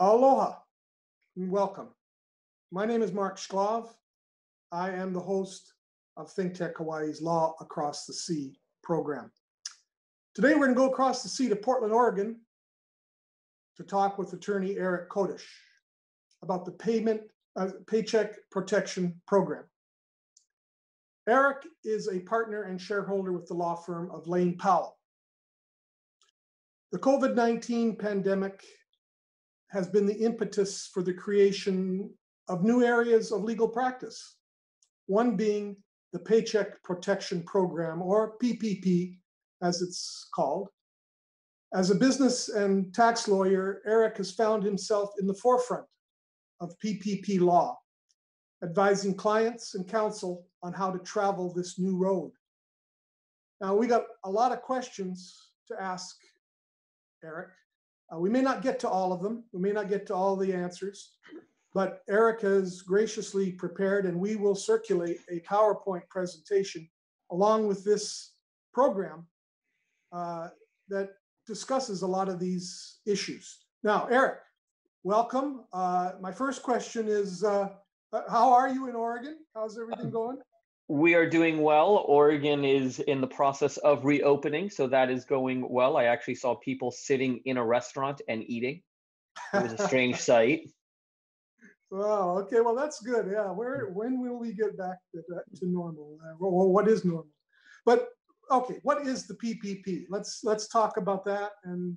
Aloha and welcome. My name is Mark Shklov. I am the host of ThinkTech Hawaii's Law Across the Sea program. Today we're going to go across the sea to Portland, Oregon to talk with attorney Eric Kodesch about the payment uh, Paycheck Protection Program. Eric is a partner and shareholder with the law firm of Lane Powell. The COVID 19 pandemic has been the impetus for the creation of new areas of legal practice, one being the Paycheck Protection Program, or PPP as it's called. As a business and tax lawyer, Eric has found himself in the forefront of PPP law, advising clients and counsel on how to travel this new road. Now, we got a lot of questions to ask Eric. Uh, we may not get to all of them, we may not get to all the answers, but Eric has graciously prepared and we will circulate a PowerPoint presentation along with this program uh, that discusses a lot of these issues. Now, Eric, welcome. Uh, my first question is, uh, uh how are you in Oregon? How's everything going? We are doing well. Oregon is in the process of reopening, so that is going well. I actually saw people sitting in a restaurant and eating. It was a strange sight. Wow. Okay. Well, that's good. Yeah. Where? When will we get back to, to normal? Uh, well, what is normal? But okay. What is the PPP? Let's let's talk about that and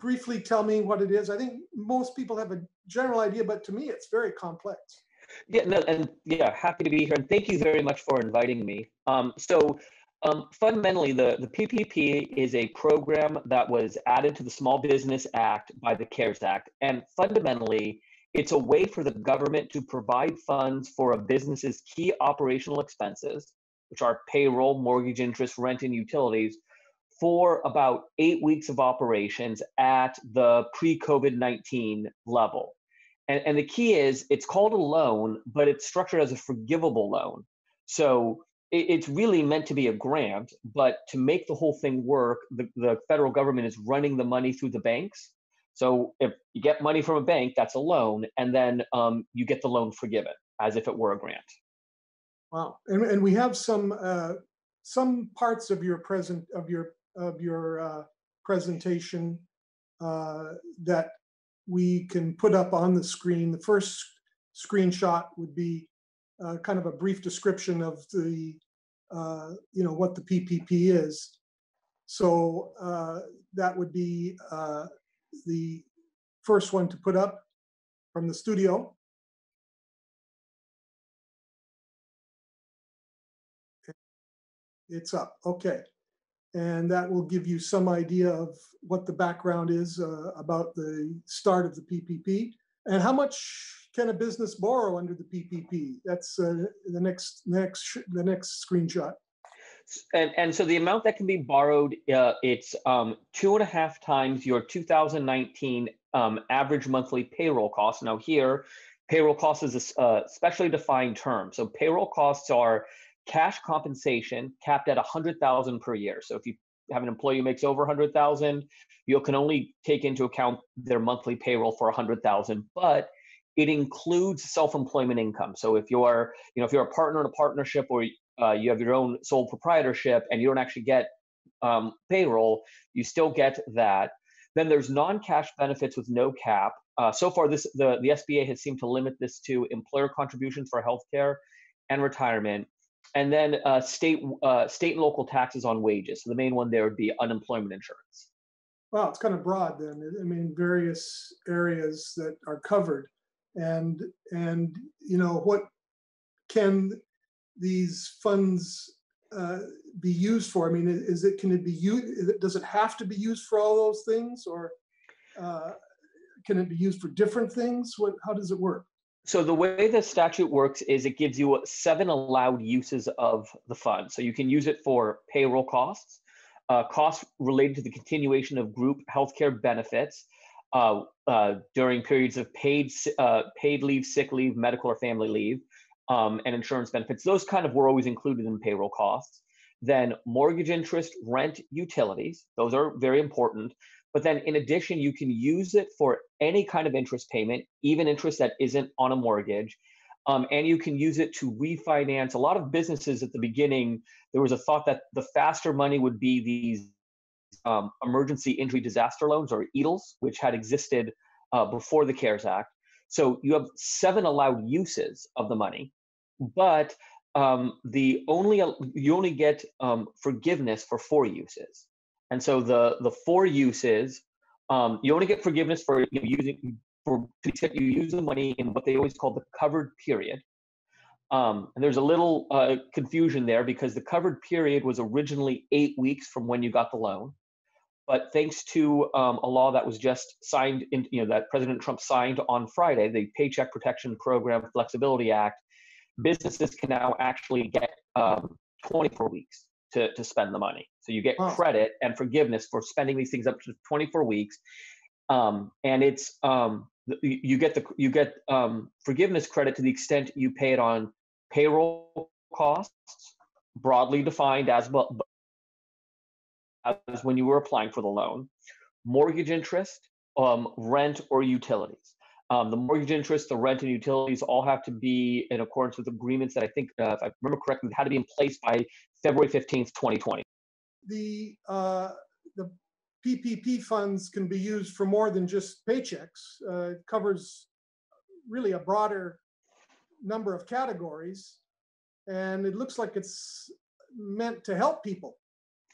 briefly tell me what it is. I think most people have a general idea, but to me, it's very complex. Yeah, no, and yeah, happy to be here, and thank you very much for inviting me. Um, so, um, fundamentally, the the PPP is a program that was added to the Small Business Act by the CARES Act, and fundamentally, it's a way for the government to provide funds for a business's key operational expenses, which are payroll, mortgage interest, rent, and utilities, for about eight weeks of operations at the pre COVID 19 level. And, and the key is it's called a loan, but it's structured as a forgivable loan. So it, it's really meant to be a grant, but to make the whole thing work, the, the federal government is running the money through the banks. So if you get money from a bank, that's a loan, and then um, you get the loan forgiven as if it were a grant. Wow, and, and we have some uh, some parts of your present of your of your uh, presentation uh, that we can put up on the screen. The first screenshot would be uh, kind of a brief description of the, uh, you know, what the PPP is. So uh, that would be uh, the first one to put up from the studio. It's up, okay and that will give you some idea of what the background is uh, about the start of the PPP and how much can a business borrow under the PPP. That's uh, the next next the next screenshot. And, and so the amount that can be borrowed, uh, it's um, two and a half times your 2019 um, average monthly payroll cost. Now here, payroll cost is a uh, specially defined term. So payroll costs are cash compensation capped at 100,000 per year. So if you have an employee who makes over 100,000, you can only take into account their monthly payroll for 100,000, but it includes self-employment income. So if you're, you know, if you're a partner in a partnership or uh, you have your own sole proprietorship and you don't actually get um, payroll, you still get that. Then there's non-cash benefits with no cap. Uh, so far, this the the SBA has seemed to limit this to employer contributions for healthcare and retirement and then uh, state uh, state and local taxes on wages. So the main one there would be unemployment insurance. Well, it's kind of broad then. I mean, various areas that are covered, and and you know what can these funds uh, be used for? I mean, is it can it be used? Does it have to be used for all those things, or uh, can it be used for different things? What? How does it work? So the way the statute works is it gives you seven allowed uses of the fund. So you can use it for payroll costs, uh, costs related to the continuation of group healthcare benefits uh, uh, during periods of paid uh, paid leave, sick leave, medical or family leave, um, and insurance benefits. Those kind of were always included in payroll costs. Then mortgage interest, rent, utilities. Those are very important. But then in addition, you can use it for any kind of interest payment, even interest that isn't on a mortgage. Um, and you can use it to refinance. A lot of businesses at the beginning, there was a thought that the faster money would be these um, emergency injury disaster loans or EIDLs, which had existed uh, before the CARES Act. So you have seven allowed uses of the money, but um, the only you only get um, forgiveness for four uses. And so the the four uses, um, you only get forgiveness for you know, using for to the extent you use the money in what they always call the covered period. Um, and there's a little uh, confusion there because the covered period was originally eight weeks from when you got the loan. But thanks to um, a law that was just signed, in, you know, that President Trump signed on Friday, the Paycheck Protection Program Flexibility Act, businesses can now actually get um, 24 weeks to, to spend the money. So you get credit and forgiveness for spending these things up to 24 weeks. Um, and it's um, you get the you get um, forgiveness credit to the extent you pay it on payroll costs, broadly defined as well as when you were applying for the loan, mortgage interest, um, rent, or utilities. Um, the mortgage interest, the rent, and utilities all have to be in accordance with agreements that I think, uh, if I remember correctly, had to be in place by February 15th, 2020. The, uh, the PPP funds can be used for more than just paychecks. Uh, it covers really a broader number of categories. And it looks like it's meant to help people.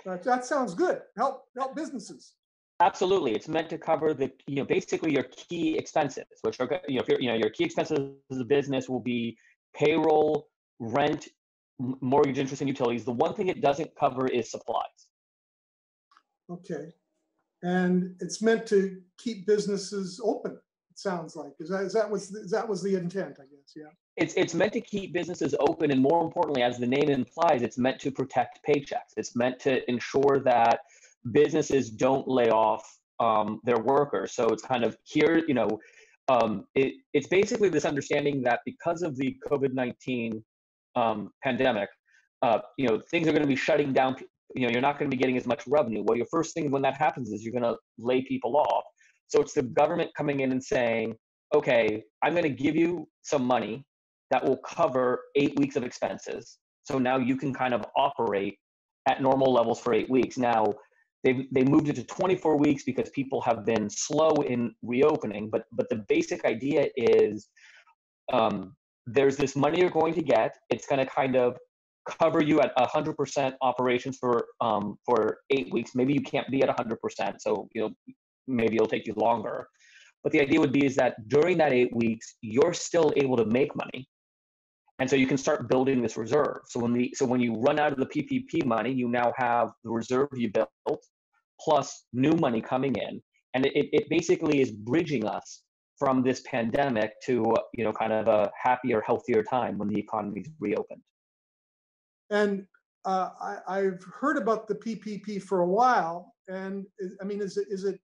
That, that sounds good. Help help businesses. Absolutely, it's meant to cover the you know basically your key expenses, which are you know you know your key expenses as a business will be payroll, rent, mortgage interest, and utilities. The one thing it doesn't cover is supplies. Okay, and it's meant to keep businesses open. It sounds like is that is that was that was the intent? I guess yeah it's it's meant to keep businesses open and more importantly as the name implies it's meant to protect paychecks it's meant to ensure that businesses don't lay off um, their workers so it's kind of here you know um, it, it's basically this understanding that because of the covid-19 um, pandemic uh, you know things are going to be shutting down you know you're not going to be getting as much revenue well your first thing when that happens is you're going to lay people off so it's the government coming in and saying okay i'm going to give you some money that will cover eight weeks of expenses. So now you can kind of operate at normal levels for eight weeks. Now, they they moved it to 24 weeks because people have been slow in reopening. But but the basic idea is um, there's this money you're going to get. It's going to kind of cover you at 100% operations for um, for eight weeks. Maybe you can't be at 100%, so you know maybe it'll take you longer. But the idea would be is that during that eight weeks, you're still able to make money and so you can start building this reserve. So when the so when you run out of the PPP money, you now have the reserve you built plus new money coming in, and it, it basically is bridging us from this pandemic to you know kind of a happier, healthier time when the economy's reopened. And uh, I, have heard about the PPP for a while, and I mean, is it is it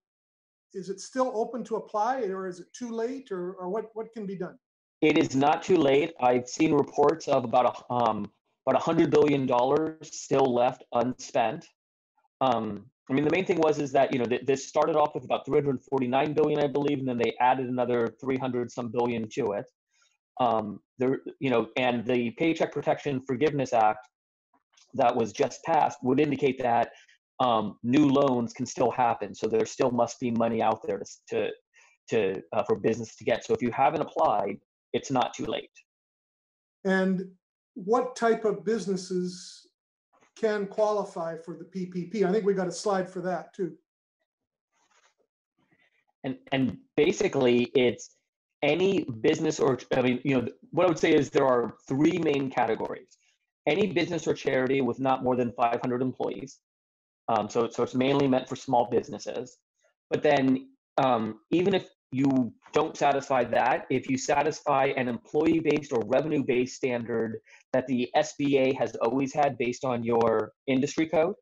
is it still open to apply, or is it too late, or or what what can be done? It is not too late. I've seen reports of about a um, about a hundred billion dollars still left unspent. Um, I mean, the main thing was is that you know th- this started off with about 349 billion, I believe, and then they added another 300 some billion to it. Um, there, you know, and the Paycheck Protection Forgiveness Act that was just passed would indicate that um, new loans can still happen. So there still must be money out there to to, to uh, for business to get. So if you haven't applied, it's not too late. And what type of businesses can qualify for the PPP? I think we got a slide for that too. And and basically it's any business or I mean, you know, what I would say is there are three main categories. Any business or charity with not more than 500 employees. Um, so, so it's mainly meant for small businesses. But then um, even if you don't satisfy that, if you satisfy an employee based or revenue based standard that the SBA has always had based on your industry code,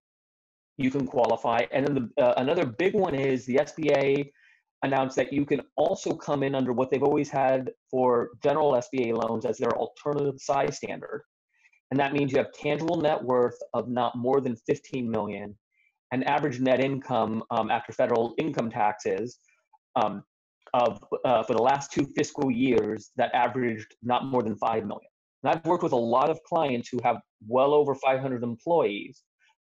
you can qualify. And then the, uh, another big one is the SBA announced that you can also come in under what they've always had for general SBA loans as their alternative size standard. And that means you have tangible net worth of not more than 15 million an average net income um, after federal income taxes um, of uh, for the last two fiscal years that averaged not more than five million. And I've worked with a lot of clients who have well over 500 employees,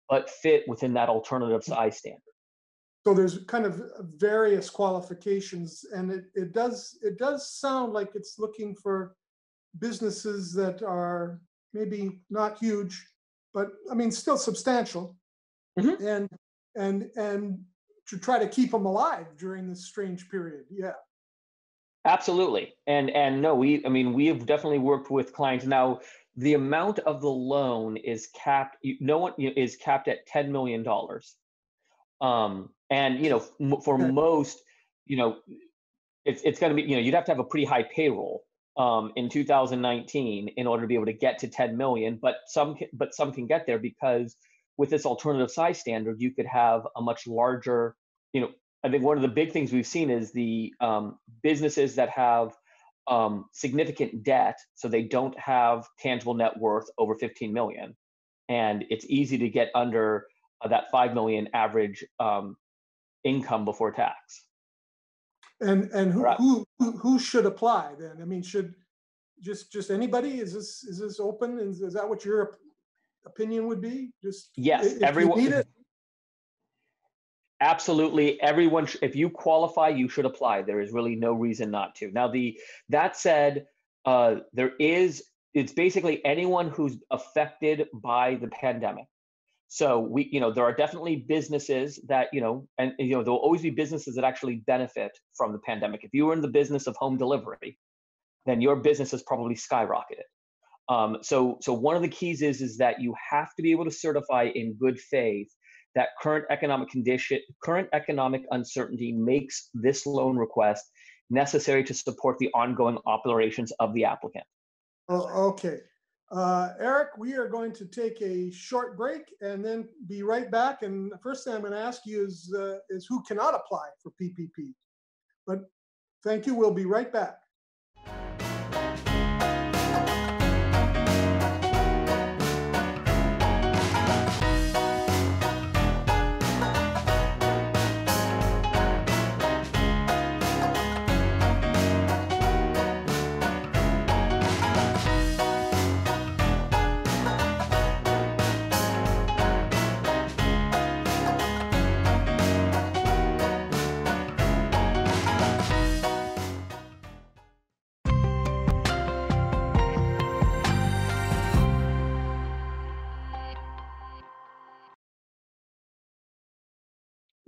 but fit within that alternative size standard. So there's kind of various qualifications, and it, it does it does sound like it's looking for businesses that are maybe not huge, but I mean still substantial, Mhm. and and and to try to keep them alive during this strange period. Yeah. Absolutely. And and no, we I mean we have definitely worked with clients now. The amount of the loan is capped. No one is capped at ten million dollars. Um, and you know, for most, you know, it's it's going to be you know you'd have to have a pretty high payroll um, in 2019 in order to be able to get to 10 million. But some but some can get there because with this alternative size standard, you could have a much larger. You know, I think one of the big things we've seen is the um, businesses that have um, significant debt, so they don't have tangible net worth over 15 million, and it's easy to get under uh, that 5 million average um, income before tax. And and who, who who should apply then? I mean, should just just anybody? Is this is this open? Is, is that what your op- opinion would be? Just Yes, everyone. Absolutely, everyone. If you qualify, you should apply. There is really no reason not to. Now, the that said, uh, there is. It's basically anyone who's affected by the pandemic. So we, you know, there are definitely businesses that, you know, and you know, there will always be businesses that actually benefit from the pandemic. If you were in the business of home delivery, then your business has probably skyrocketed. Um, so, so one of the keys is is that you have to be able to certify in good faith that current economic condition, current economic uncertainty makes this loan request necessary to support the ongoing operations of the applicant. Oh, okay. Uh, Eric, we are going to take a short break and then be right back. And the first thing I'm going to ask you is, uh, is who cannot apply for PPP? But thank you. We'll be right back.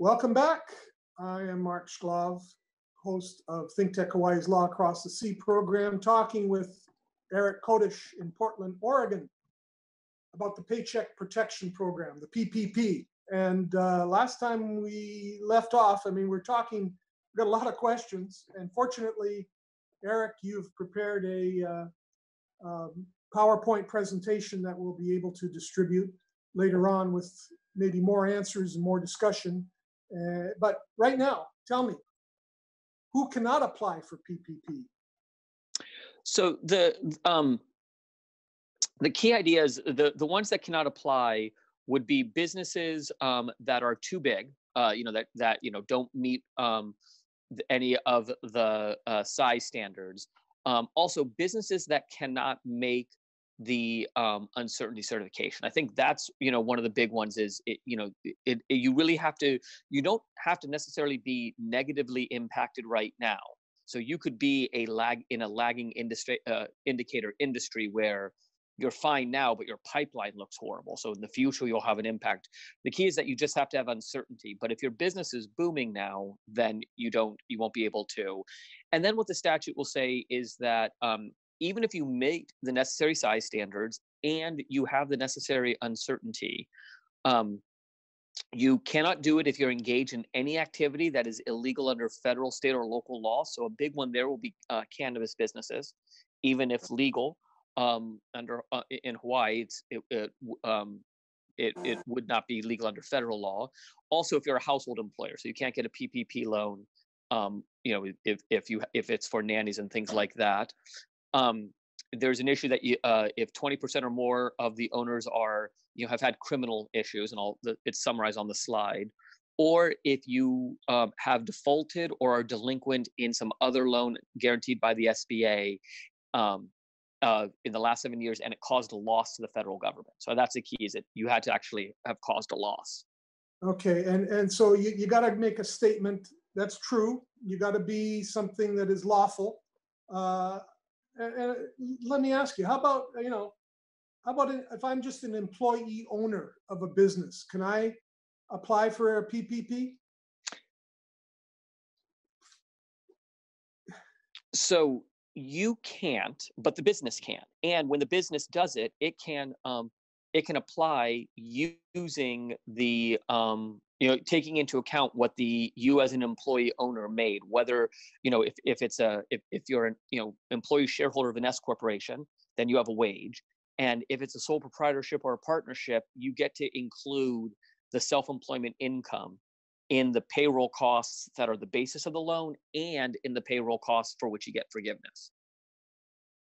Welcome back. I am Mark Shklov, host of Think Tech Hawaii's Law Across the Sea program, talking with Eric Kodesch in Portland, Oregon, about the Paycheck Protection Program, the PPP. And uh, last time we left off, I mean, we're talking, we've got a lot of questions. And fortunately, Eric, you've prepared a uh, um, PowerPoint presentation that we'll be able to distribute later on with maybe more answers and more discussion. Uh, but right now, tell me, who cannot apply for PPP? So the um, the key idea is the the ones that cannot apply would be businesses um, that are too big, uh, you know that that you know don't meet um, any of the uh, size standards. Um, also, businesses that cannot make the um, uncertainty certification. I think that's you know one of the big ones is it, you know it, it you really have to you don't have to necessarily be negatively impacted right now. So you could be a lag in a lagging industry uh, indicator industry where you're fine now, but your pipeline looks horrible. So in the future, you'll have an impact. The key is that you just have to have uncertainty. But if your business is booming now, then you don't, you won't be able to. And then what the statute will say is that um, even if you meet the necessary size standards and you have the necessary uncertainty, um, you cannot do it if you're engaged in any activity that is illegal under federal, state, or local law. So a big one there will be uh, cannabis businesses, even if legal um, under uh, in Hawaii, it, it um, it it would not be legal under federal law. Also, if you're a household employer, so you can't get a PPP loan. Um, you know, if if you if it's for nannies and things like that. Um, there's an issue that you, uh, if 20% or more of the owners are, you know, have had criminal issues, and all it's summarized on the slide, or if you um, have defaulted or are delinquent in some other loan guaranteed by the SBA um, uh, in the last seven years, and it caused a loss to the federal government. So that's the key: is that you had to actually have caused a loss. Okay, and, and so you, you gotta make a statement, that's true. You gotta be something that is lawful. Uh, And, and let me ask you, how about, you know, how about if I'm just an employee owner of a business, can I apply for a PPP? So you can't, but the business can. And when the business does it, it can um, it can apply using the um, you know taking into account what the you as an employee owner made whether you know if, if it's a if, if you're an you know employee shareholder of an s corporation then you have a wage and if it's a sole proprietorship or a partnership you get to include the self-employment income in the payroll costs that are the basis of the loan and in the payroll costs for which you get forgiveness.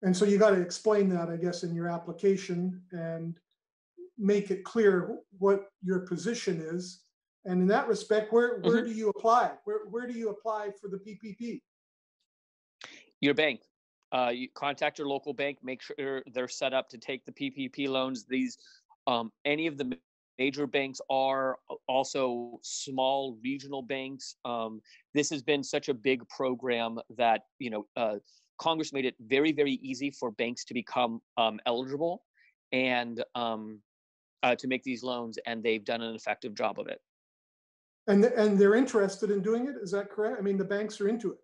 And so you got to explain that, I guess, in your application and make it clear what your position is. And in that respect, where, where do you apply? Where, where do you apply for the PPP? your bank uh, you contact your local bank make sure they're set up to take the ppp loans these um, any of the major banks are also small regional banks um, this has been such a big program that you know uh, congress made it very very easy for banks to become um, eligible and um, uh, to make these loans and they've done an effective job of it And, and they're interested in doing it, is that correct? I mean, the banks are into it.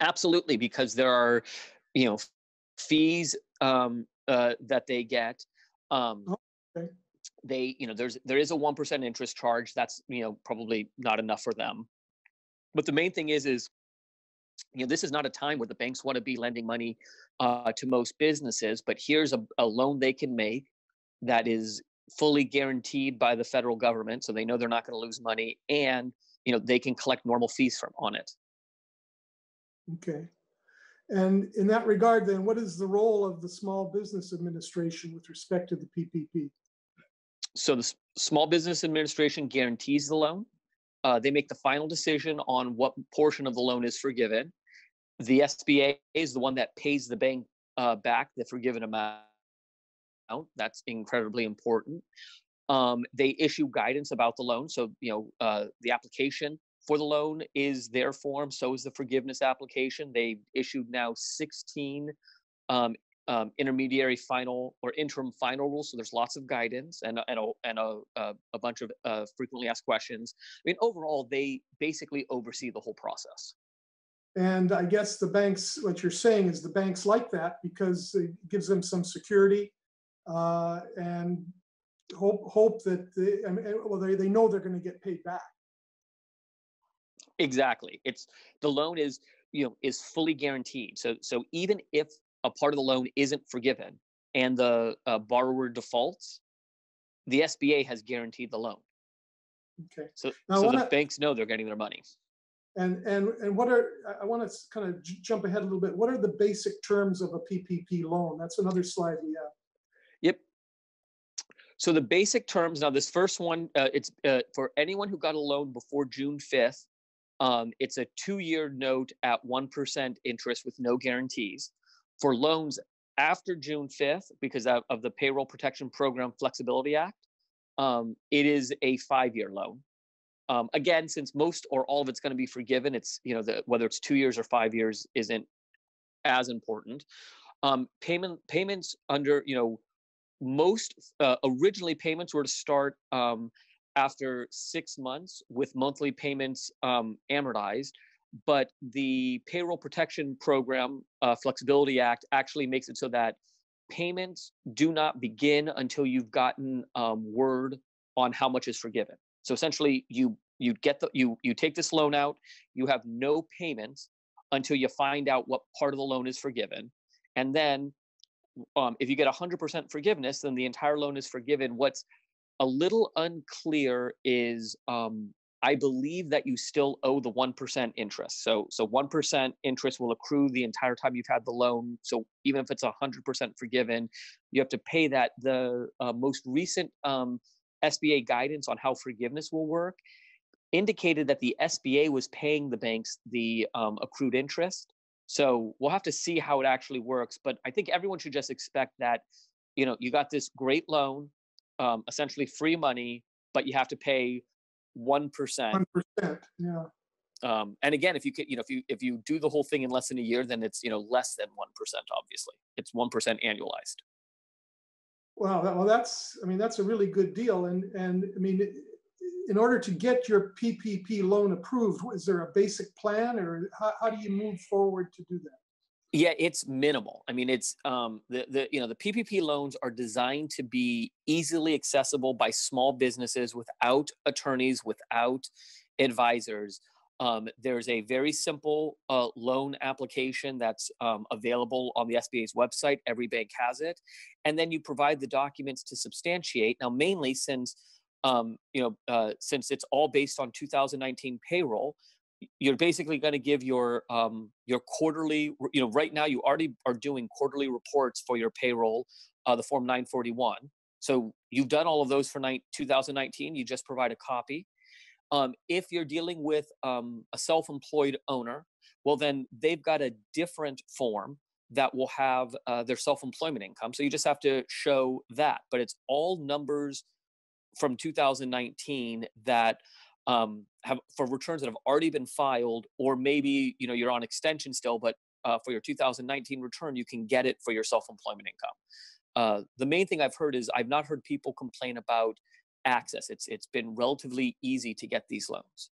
Absolutely, because there are, you know, fees um, uh, that they get. Um, Okay. They, you know, there's there is a one percent interest charge. That's you know probably not enough for them. But the main thing is, is you know, this is not a time where the banks want to be lending money uh, to most businesses. But here's a, a loan they can make that is fully guaranteed by the federal government, so they know they're not going to lose money, and you know they can collect normal fees from on it. Okay. And in that regard, then, what is the role of the Small Business Administration with respect to the PPP? so the S- small business administration guarantees the loan uh, they make the final decision on what portion of the loan is forgiven. The sba is the one that pays the bank uh, back the forgiven amount. That's incredibly important. Um, they issue guidance about the loan. So you know uh, the application for the loan is their form. So is the forgiveness application. They issued now 16 um, um, intermediary final or interim final rules. So there's lots of guidance and a- and a, and a, a, a bunch of uh, frequently asked questions. I mean, overall, they basically oversee the whole process. And I guess the banks, what you're saying is the banks like that because it gives them some security uh, and hope hope that they, I mean, well, they, they know they're going to get paid back. Exactly. It's the loan is you know is fully guaranteed. So so even if a part of the loan isn't forgiven and the uh, borrower defaults, the SBA has guaranteed the loan. Okay. So Now, so the wanna- banks know they're getting their money. And and and what are I- want to kind of jump ahead a little bit. What are the basic terms of a PPP loan? That's another slide we have. Yep. So the basic terms now, this first one, uh, it's uh, for anyone who got a loan before June 5th. Um, it's a two-year note at one percent interest with no guarantees. For loans after June 5th, because of, of the Payroll Protection Program Flexibility Act, um, it is a five-year loan. Um, again, since most or all of it's going to be forgiven, it's you know the, whether it's two years or five years isn't as important. Um, payment payments under you know most uh, originally payments were to start um, after six months with monthly payments um, amortized but the payroll protection program uh, flexibility act actually makes it so that payments do not begin until you've gotten um, word on how much is forgiven so essentially you you get the you you take this loan out you have no payments until you find out what part of the loan is forgiven and then um, if you get 100% forgiveness, then the entire loan is forgiven. What's a little unclear is um, I believe that you still owe the 1% interest. So, so 1% interest will accrue the entire time you've had the loan. So even if it's 100% forgiven, you have to pay that. The uh, most recent um, SBA guidance on how forgiveness will work indicated that the SBA was paying the banks the um, accrued interest. So we'll have to see how it actually works. But I think everyone should just expect that, you know, you got this great loan, um, essentially free money, but you have to pay one percent. One percent, yeah. Um, and again, if you could, you know, if you if you do the whole thing in less than a year, then it's you know less than one percent. Obviously, it's one percent annualized. Wow, that, well, that's I mean that's a really good deal, and and I mean, in order to get your PPP loan approved, is there a basic plan, or how, how do you move forward to do that? Yeah, it's minimal. I mean, it's um, the the you know the PPP loans are designed to be easily accessible by small businesses without attorneys, without advisors. Um, there's a very simple uh, loan application that's um, available on the SBA's website. Every bank has it, and then you provide the documents to substantiate. Now, mainly since um, you know uh, since it's all based on 2019 payroll, you're basically going to give your um, your quarterly you know right now you already are doing quarterly reports for your payroll uh, the form 941 so you've done all of those for 2019 you just provide a copy. Um, if you're dealing with um, a self-employed owner well then they've got a different form that will have uh, their self-employment income so you just have to show that but it's all numbers from 2019 that um, have for returns that have already been filed, or maybe you know you're on extension still, but uh, for your 2019 return, you can get it for your self-employment income. Uh, the main thing I've heard is I've not heard people complain about access. It's it's been relatively easy to get these loans.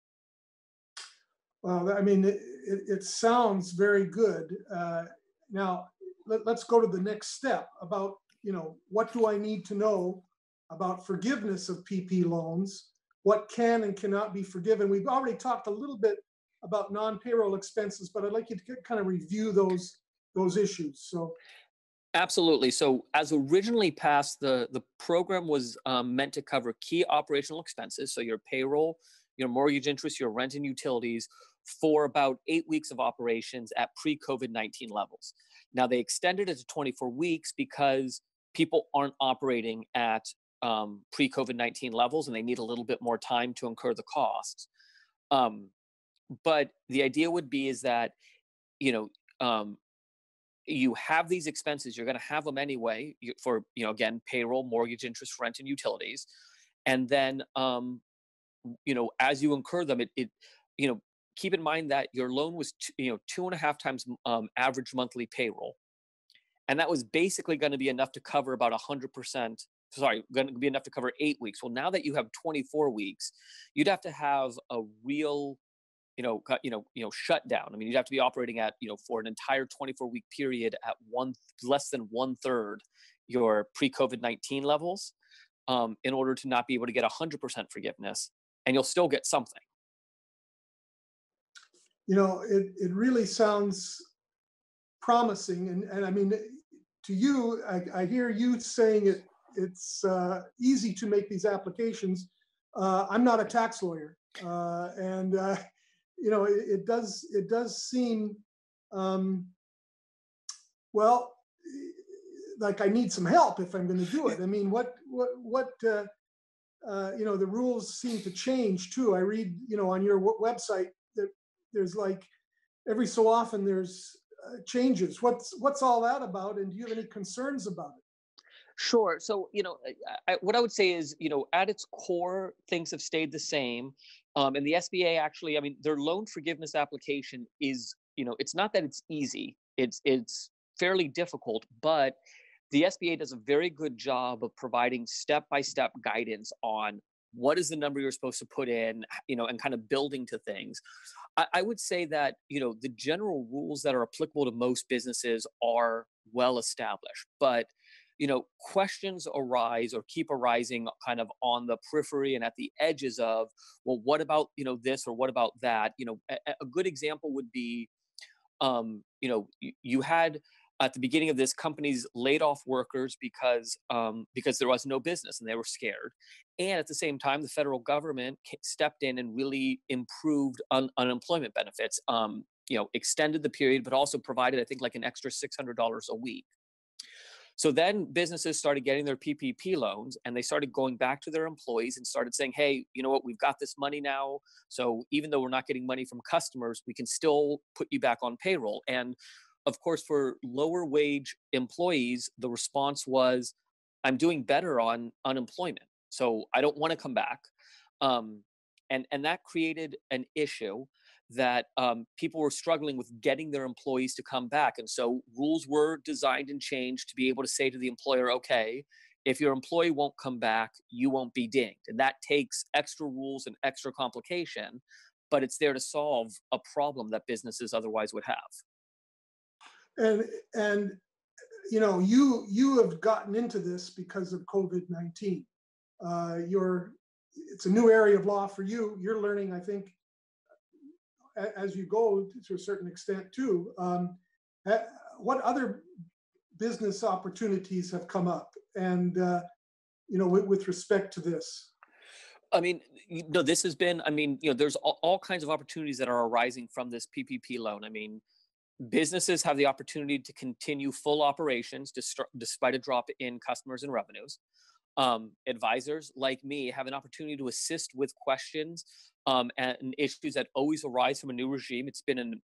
Well, I mean, it, it, sounds very good. Uh, now, let, let's go to the next step about you know what do I need to know about forgiveness of PP loans what can and cannot be forgiven. We've already talked a little bit about non-payroll expenses, but I'd like you to kind of review those those issues. So Absolutely. So, as originally passed, the the program was um, meant to cover key operational expenses, so your payroll, your mortgage interest, your rent and utilities, for about eight weeks of operations at pre-COVID nineteen levels. Now they extended it to twenty four weeks because people aren't operating at um, pre-COVID nineteen levels, and they need a little bit more time to incur the costs. Um, but the idea would be is that you know um, you have these expenses you're going to have them anyway for you know again payroll mortgage interest rent and utilities and then um, you know as you incur them it, it you know keep in mind that your loan was you know two and a half times um, average monthly payroll and that was basically going to be enough to cover about 100% sorry, going to be enough to cover eight weeks. Well, now that you have 24 weeks, you'd have to have a real, you know, you know, you know, shutdown. I mean, you'd have to be operating at, you know, for an entire 24 week period at one less than one third your pre-COVID 19 levels um, in order to not be able to get 100% forgiveness, and you'll still get something. You know, it it really sounds promising, and and I mean, to you, I, I hear you saying it it's uh, easy to make these applications. Uh, I'm not a tax lawyer, uh, and uh, you know it, it, does it does seem um, well like I need some help if I'm going to do it. I mean, what what what uh, uh, you know the rules seem to change too. I read you know on your website that there's like every so often there's changes. What's what's all that about? And do you have any concerns about it? Sure. So, you know, I, what I would say is, you know, at its core, things have stayed the same. Um, and the SBA actually, I mean, their loan forgiveness application is, you know, it's not that it's easy. It's it's fairly difficult, but the SBA does a very good job of providing step-by-step guidance on what is the number you're supposed to put in, you know, and kind of building to things. I, I would say that, you know, the general rules that are applicable to most businesses are well established, but you know questions arise or keep arising kind of on the periphery and at the edges of well what about you know this or what about that you know a, a good example would be um, you know you, you had at the beginning of this, companies laid off workers because um, because there was no business and they were scared. And at the same time, the federal government stepped in and really improved un- unemployment benefits. Um, you know, extended the period, but also provided, I think, like an extra six hundred dollars a week. So then businesses started getting their PPP loans and they started going back to their employees and started saying, hey, you know what, we've got this money now. So even though we're not getting money from customers, we can still put you back on payroll. And of course, for lower wage employees, the response was, I'm doing better on unemployment. So I don't want to come back. Um, and, and that created an issue that um, people were struggling with getting their employees to come back. And so rules were designed and changed to be able to say to the employer, okay, if your employee won't come back, you won't be dinged. And that takes extra rules and extra complication, but it's there to solve a problem that businesses otherwise would have. And and you know, you you have gotten into this because of COVID nineteen. Uh, you're it's a new area of law for you. You're learning, I think, as you go to a certain extent too. Um, what other business opportunities have come up, and uh, you know, with, with, respect to this? I mean, you know, this has been. I mean, you know, there's all, all kinds of opportunities that are arising from this PPP loan. I mean, businesses have the opportunity to continue full operations despite a drop in customers and revenues. Um, advisors like me have an opportunity to assist with questions um, and issues that always arise from a new regime. It's been an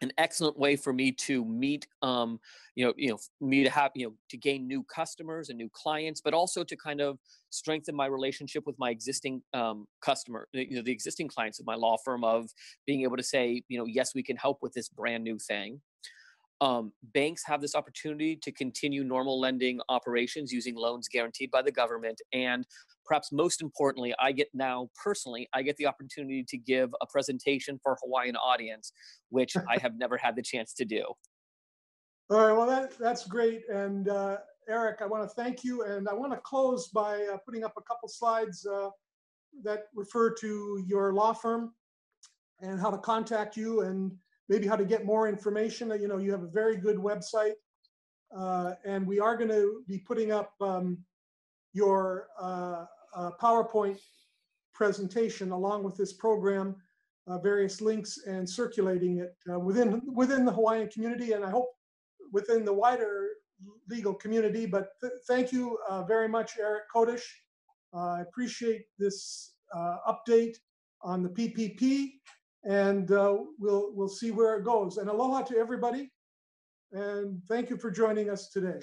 an excellent way for me to meet um, you know you know me to have you know to gain new customers and new clients but also to kind of strengthen my relationship with my existing um, customer you know the existing clients of my law firm of being able to say you know yes we can help with this brand new thing um, banks have this opportunity to continue normal lending operations using loans guaranteed by the government. And perhaps most importantly, I get now personally, I get the opportunity to give a presentation for a Hawaiian audience, which I have never had the chance to do. All right, well, that, that's great. And uh, Eric, I want to thank you. And I want to close by uh, putting up a couple slides uh, that refer to your law firm and how to contact you and maybe how to get more information. You know, you have a very good website. Uh, and we are going to be putting up um, your uh, uh, PowerPoint presentation along with this program, uh, various links, and circulating it uh, within within the Hawaiian community, and I hope within the wider legal community. But th thank you uh, very much, Eric Kodesch. I appreciate this update on the PPP and uh, we'll we'll see where it goes. And aloha to everybody, and thank you for joining us today.